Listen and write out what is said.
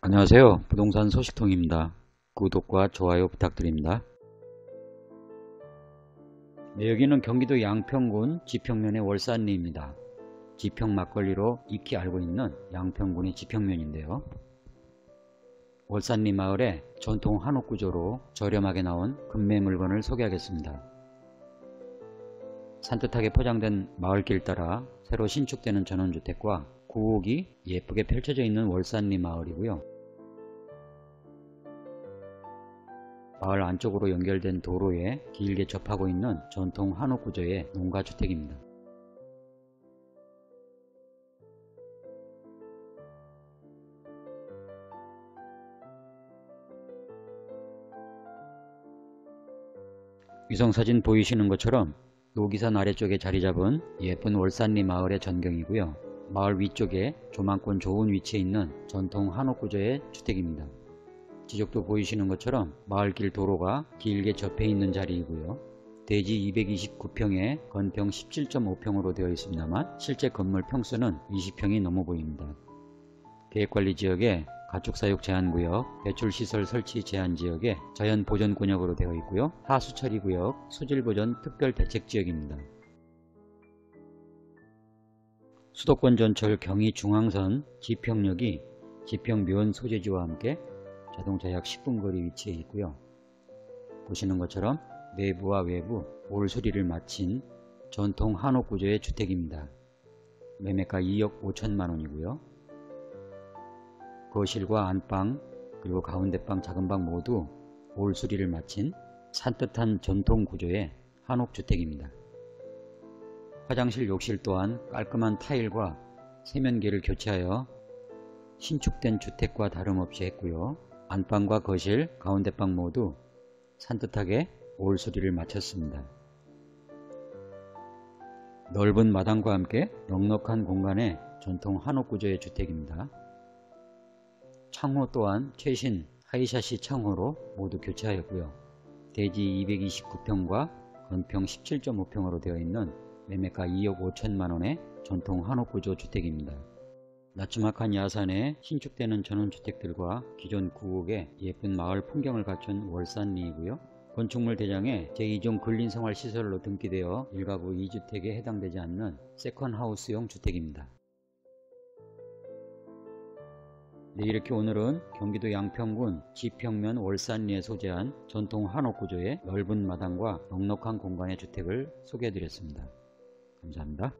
안녕하세요. 부동산 소식통입니다. 구독과 좋아요 부탁드립니다. 네, 여기는 경기도 양평군 지평면의 월산리입니다. 지평 막걸리로 익히 알고 있는 양평군의 지평면인데요. 월산리 마을에 전통 한옥 구조로 저렴하게 나온 금매 물건을 소개하겠습니다. 산뜻하게 포장된 마을길 따라 새로 신축되는 전원주택과 구옥이 예쁘게 펼쳐져 있는 월산리 마을이고요. 마을 안쪽으로 연결된 도로에 길게 접하고 있는 전통 한옥 구조의 농가주택입니다. 위성사진 보이시는 것처럼 노기산 아래쪽에 자리 잡은 예쁜 월산리 마을의 전경이고요. 마을 위쪽에 조망권 좋은 위치에 있는 전통 한옥 구조의 주택입니다. 지적도 보이시는 것처럼 마을길 도로가 길게 접해 있는 자리이고요. 대지 229평에 건평 17.5평으로 되어 있습니다만 실제 건물 평수는 20평이 넘어 보입니다. 계획관리지역에 가축사육 제한구역, 배출시설 설치 제한지역에 자연보전구역으로 되어 있고요. 하수처리구역, 수질보전 특별대책지역입니다. 수도권 전철 경의중앙선 지평역이 지평면 소재지와 함께 자동차 약 10분 거리 위치해 있고요. 보시는 것처럼 내부와 외부 올 수리를 마친 전통 한옥 구조의 주택입니다. 매매가 2억 5천만 원이고요. 거실과 안방 그리고 가운데 방 작은 방 모두 올 수리를 마친 산뜻한 전통 구조의 한옥 주택입니다. 화장실 욕실 또한 깔끔한 타일과 세면기를 교체하여 신축된 주택과 다름없이 했고요. 안방과 거실, 가운데 방 모두 산뜻하게 올 수리를 마쳤습니다. 넓은 마당과 함께 넉넉한 공간의 전통 한옥 구조의 주택입니다. 창호 또한 최신 하이샤시 창호로 모두 교체하였고요. 대지 229평과 건평 17.5평으로 되어 있는 매매가 2억 5천만원의 전통 한옥 구조 주택입니다. 나츠막한 야산에 신축되는 전원주택들과 기존 구옥의 예쁜 마을 풍경을 갖춘 월산리이고요. 건축물 대장에 제2종 근린생활시설로 등기되어 일가구 2주택에 해당되지 않는 세컨하우스용 주택입니다. 네, 이렇게 오늘은 경기도 양평군 지평면 월산리에 소재한 전통 한옥 구조의 넓은 마당과 넉넉한 공간의 주택을 소개해 드렸습니다. 감사합니다.